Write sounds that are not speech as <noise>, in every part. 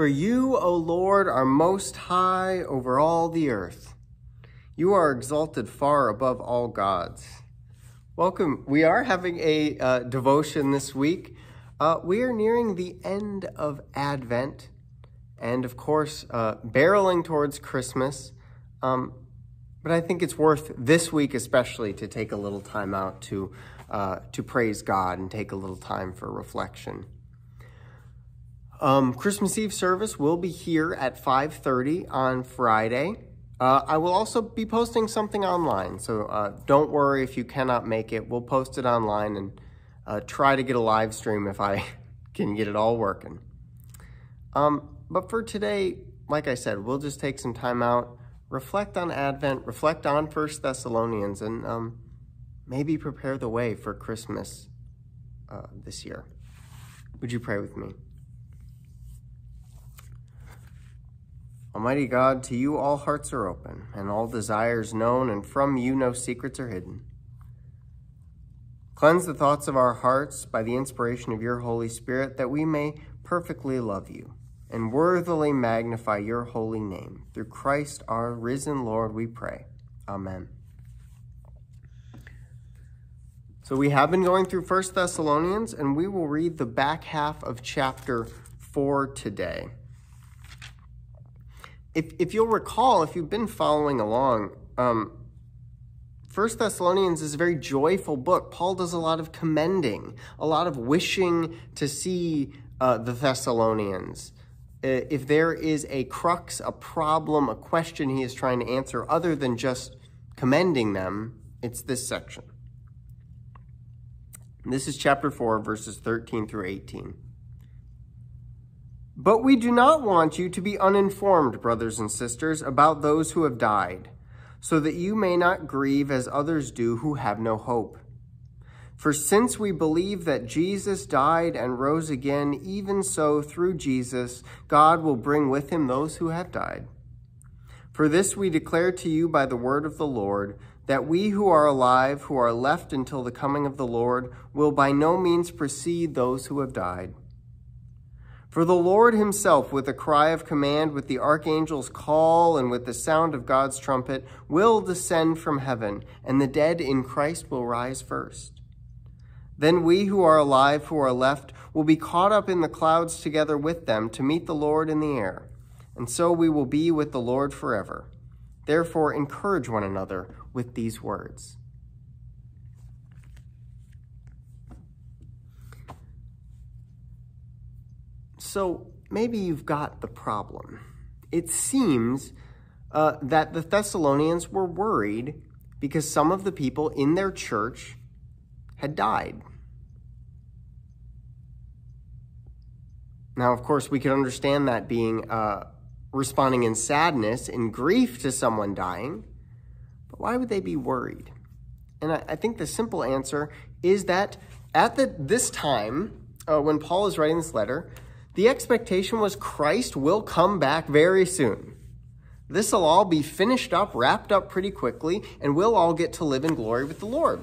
For you, O Lord, are most high over all the earth. You are exalted far above all gods. Welcome. We are having a uh, devotion this week. Uh, we are nearing the end of Advent and, of course, uh, barreling towards Christmas. Um, but I think it's worth this week, especially, to take a little time out to, uh, to praise God and take a little time for reflection. Um, Christmas Eve service will be here at 5.30 on Friday. Uh, I will also be posting something online, so uh, don't worry if you cannot make it. We'll post it online and uh, try to get a live stream if I <laughs> can get it all working. Um, but for today, like I said, we'll just take some time out, reflect on Advent, reflect on First Thessalonians, and um, maybe prepare the way for Christmas uh, this year. Would you pray with me? Almighty God, to you all hearts are open, and all desires known, and from you no secrets are hidden. Cleanse the thoughts of our hearts by the inspiration of your Holy Spirit, that we may perfectly love you and worthily magnify your holy name. Through Christ our risen Lord, we pray. Amen. So we have been going through First Thessalonians, and we will read the back half of chapter 4 today if, if you'll recall, if you've been following along, um, First Thessalonians is a very joyful book. Paul does a lot of commending, a lot of wishing to see uh, the Thessalonians. Uh, if there is a crux, a problem, a question he is trying to answer other than just commending them, it's this section. This is chapter 4, verses 13 through 18. But we do not want you to be uninformed, brothers and sisters, about those who have died, so that you may not grieve as others do who have no hope. For since we believe that Jesus died and rose again, even so through Jesus, God will bring with him those who have died. For this we declare to you by the word of the Lord, that we who are alive, who are left until the coming of the Lord, will by no means precede those who have died. For the Lord himself, with a cry of command, with the archangel's call, and with the sound of God's trumpet, will descend from heaven, and the dead in Christ will rise first. Then we who are alive, who are left, will be caught up in the clouds together with them to meet the Lord in the air, and so we will be with the Lord forever. Therefore, encourage one another with these words. So maybe you've got the problem. It seems uh, that the Thessalonians were worried because some of the people in their church had died. Now, of course, we could understand that being uh, responding in sadness and grief to someone dying, but why would they be worried? And I, I think the simple answer is that at the, this time, uh, when Paul is writing this letter, the expectation was Christ will come back very soon. This will all be finished up, wrapped up pretty quickly, and we'll all get to live in glory with the Lord.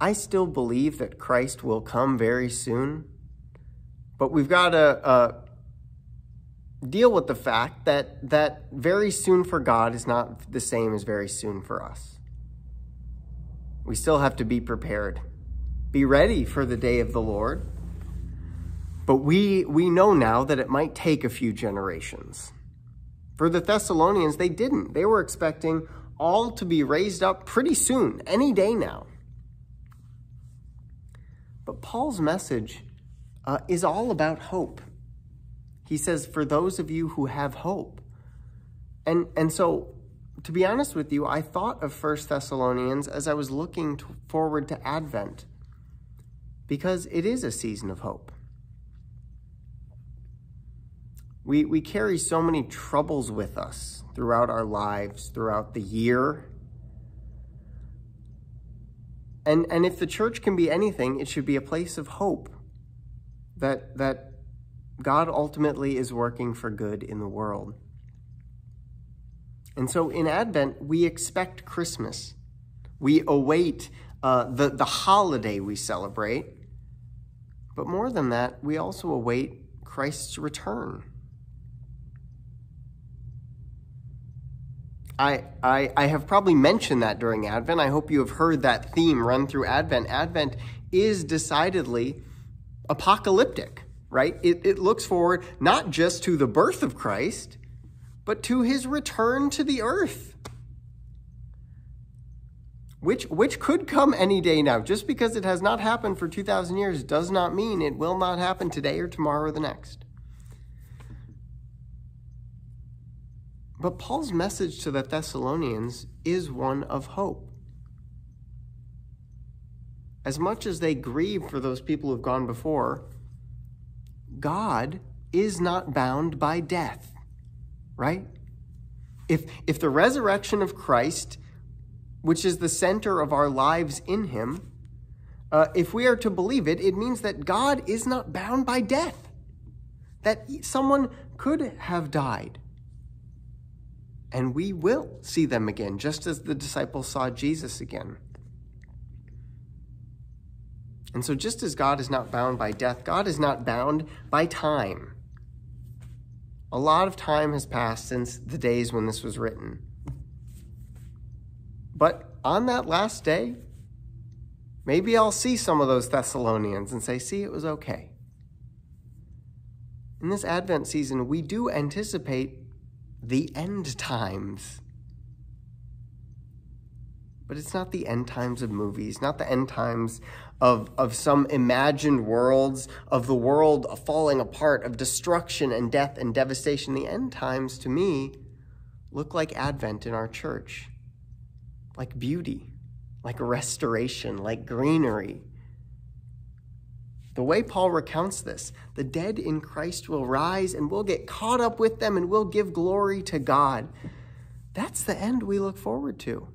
I still believe that Christ will come very soon, but we've got to uh, deal with the fact that, that very soon for God is not the same as very soon for us. We still have to be prepared, be ready for the day of the Lord. But we, we know now that it might take a few generations. For the Thessalonians, they didn't. They were expecting all to be raised up pretty soon, any day now. But Paul's message uh, is all about hope. He says, for those of you who have hope. And, and so, to be honest with you, I thought of First Thessalonians as I was looking to, forward to Advent because it is a season of hope. We, we carry so many troubles with us throughout our lives, throughout the year. And, and if the church can be anything, it should be a place of hope that, that God ultimately is working for good in the world. And so in Advent, we expect Christmas. We await uh, the, the holiday we celebrate. But more than that, we also await Christ's return. I, I, I have probably mentioned that during Advent. I hope you have heard that theme run through Advent. Advent is decidedly apocalyptic, right? It, it looks forward not just to the birth of Christ, but to his return to the earth. Which, which could come any day now. Just because it has not happened for 2,000 years does not mean it will not happen today or tomorrow or the next. But Paul's message to the Thessalonians is one of hope. As much as they grieve for those people who've gone before, God is not bound by death, right? If, if the resurrection of Christ, which is the center of our lives in Him, uh, if we are to believe it, it means that God is not bound by death, that someone could have died and we will see them again, just as the disciples saw Jesus again. And so, just as God is not bound by death, God is not bound by time. A lot of time has passed since the days when this was written. But on that last day, maybe I'll see some of those Thessalonians and say, see, it was okay. In this Advent season, we do anticipate the end times. But it's not the end times of movies, not the end times of, of some imagined worlds, of the world falling apart, of destruction and death and devastation. The end times, to me, look like Advent in our church, like beauty, like restoration, like greenery, the way Paul recounts this, the dead in Christ will rise and we'll get caught up with them and we'll give glory to God. That's the end we look forward to.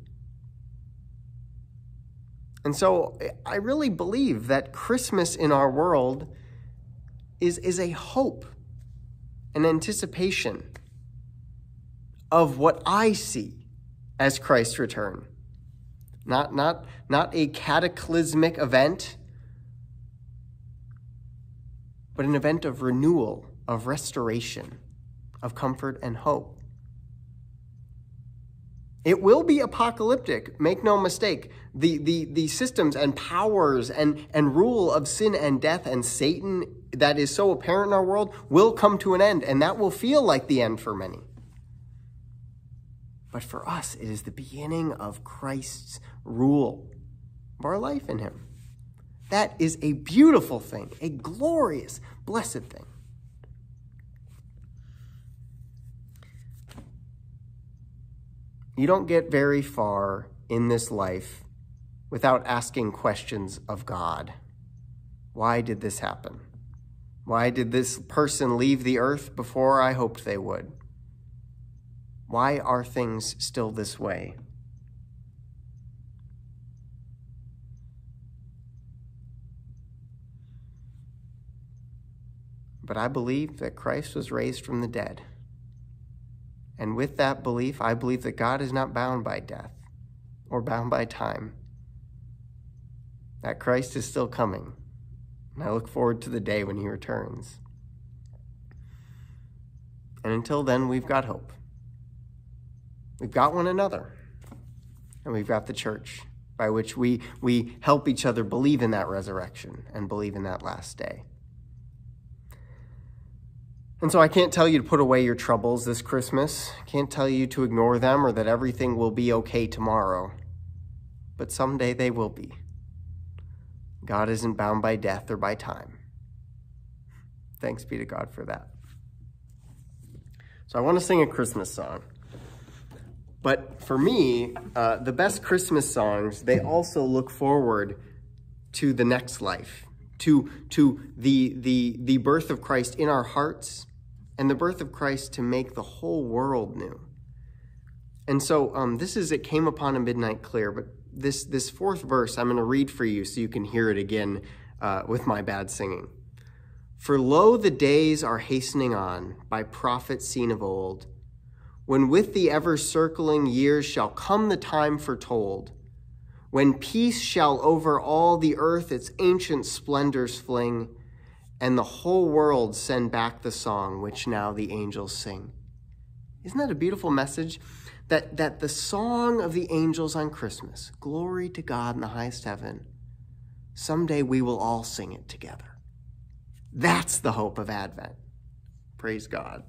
And so I really believe that Christmas in our world is, is a hope, an anticipation of what I see as Christ's return. Not, not, not a cataclysmic event but an event of renewal, of restoration, of comfort and hope. It will be apocalyptic, make no mistake. The, the, the systems and powers and, and rule of sin and death and Satan that is so apparent in our world will come to an end, and that will feel like the end for many. But for us, it is the beginning of Christ's rule of our life in Him. That is a beautiful thing, a glorious, blessed thing. You don't get very far in this life without asking questions of God. Why did this happen? Why did this person leave the earth before I hoped they would? Why are things still this way? But I believe that Christ was raised from the dead. And with that belief, I believe that God is not bound by death or bound by time, that Christ is still coming. And I look forward to the day when he returns. And until then, we've got hope. We've got one another, and we've got the church by which we, we help each other believe in that resurrection and believe in that last day. And so I can't tell you to put away your troubles this Christmas. Can't tell you to ignore them or that everything will be okay tomorrow. But someday they will be. God isn't bound by death or by time. Thanks be to God for that. So I want to sing a Christmas song. But for me, uh, the best Christmas songs, they also look forward to the next life, to, to the, the, the birth of Christ in our hearts and the birth of Christ to make the whole world new. And so um, this is It Came Upon a Midnight Clear, but this, this fourth verse I'm going to read for you so you can hear it again uh, with my bad singing. For lo, the days are hastening on by prophets seen of old, when with the ever circling years shall come the time foretold, when peace shall over all the earth its ancient splendors fling, and the whole world send back the song which now the angels sing. Isn't that a beautiful message? That, that the song of the angels on Christmas, glory to God in the highest heaven, someday we will all sing it together. That's the hope of Advent. Praise God.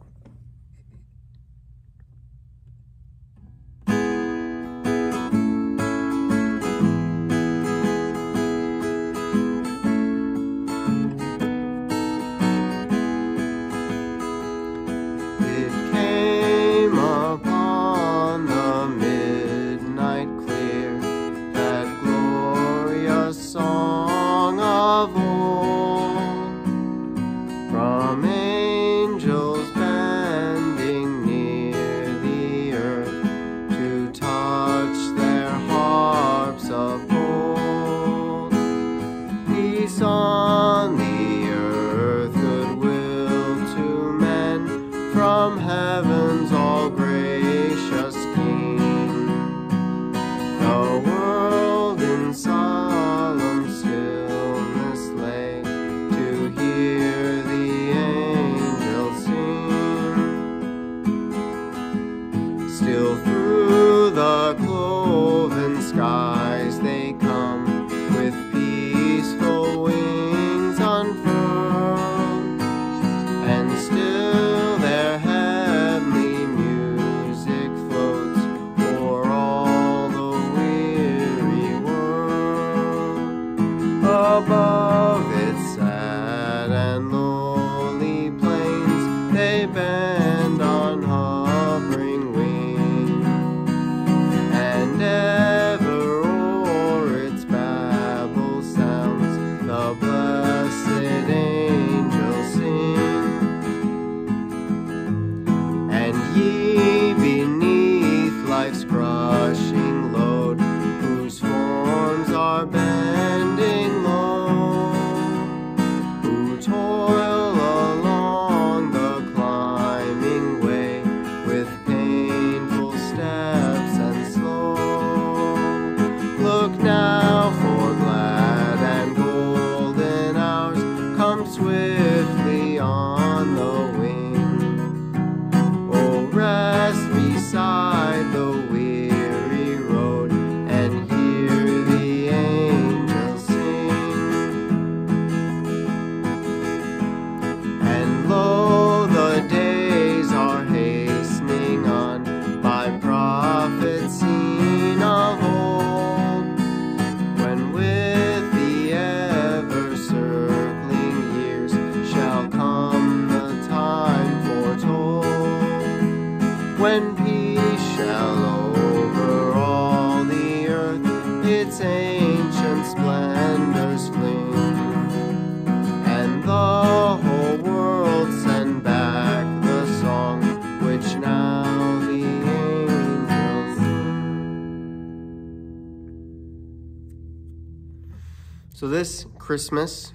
So, this Christmas,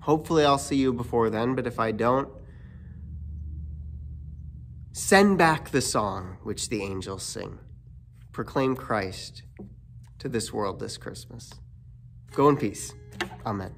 hopefully I'll see you before then, but if I don't, send back the song which the angels sing. Proclaim Christ to this world this Christmas. Go in peace. Amen.